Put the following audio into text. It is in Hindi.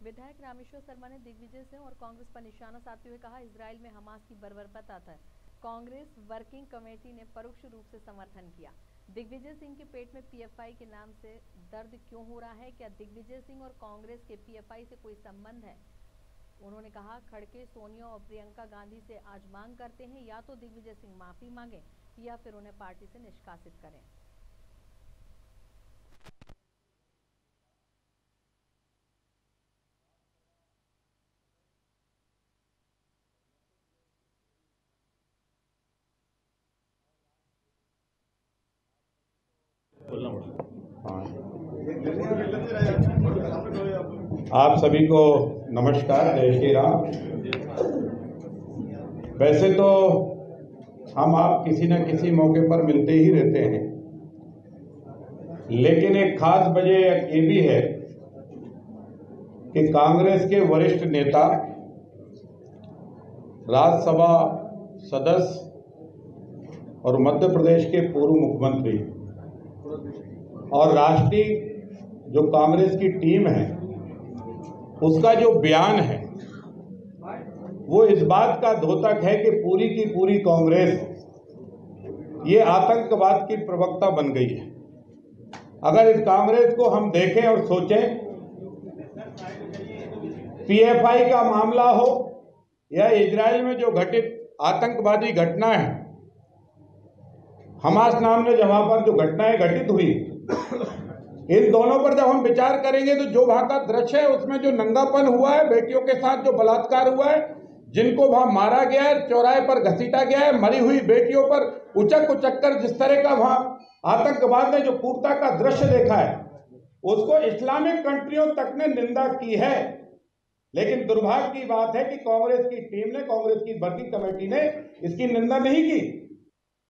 विधायक रामेश्वर शर्मा ने दिग्विजय सिंह और कांग्रेस पर निशाना साधते हुए कहा इसराइल में हमास की बर्बरता है। कांग्रेस वर्किंग कमेटी ने परोक्ष रूप से समर्थन किया। दिग्विजय सिंह के पेट में पीएफआई के नाम से दर्द क्यों हो रहा है? क्या दिग्विजय सिंह और कांग्रेस के पीएफआई से कोई संबंध है? उन्होंने कहा, खड़के सोनिया और प्रियंका गांधी से आज मांग करते हैं, या तो दिग्विजय सिंह माफ़ी मांगे या फिर उन्हें पार्टी से निष्कासित करें हाँ। आप सभी को नमस्कार, जय श्री राम। वैसे तो हम आप किसी न किसी मौके पर मिलते ही रहते हैं। लेकिन एक खास वजह ये भी है कि कांग्रेस के वरिष्ठ नेता, राज्यसभा सदस्य और मध्य प्रदेश के पूर्व मुख्यमंत्री और राष्ट्रीय जो कांग्रेस की टीम है, उसका जो बयान है, वो इस बात का द्योतक है कि पूरी की पूरी कांग्रेस, ये आतंकवाद की प्रवक्ता बन गई है। अगर इस कांग्रेस को हम देखें और सोचें, पीएफआई का मामला हो या इजराइल में जो घटित आतंकवादी घटना है हमास नाम ने जहाँ पर जो घटनाएँ घटित हुई, इन दोनों पर जब हम विचार करेंगे तो जो वहाँ का दृश्य है, उसमें जो नंगापन हुआ है, बेटियों के साथ जो बलात्कार हुआ है, जिनको वहाँ मारा गया है, चौराहे पर घसीटा गया है, मरी हुई बेटियों पर उचक उचक कर जिस तरह का वहाँ आतंकवाद ने जो क्रूरता का दृश्य देखा है, उसको इस्लामिक कंट्रियों तक ने निंदा की है। लेकिन दुर्भाग्य की बात है कि कांग्रेस की टीम ने, कांग्रेस की वर्किंग कमेटी ने इसकी निंदा नहीं की।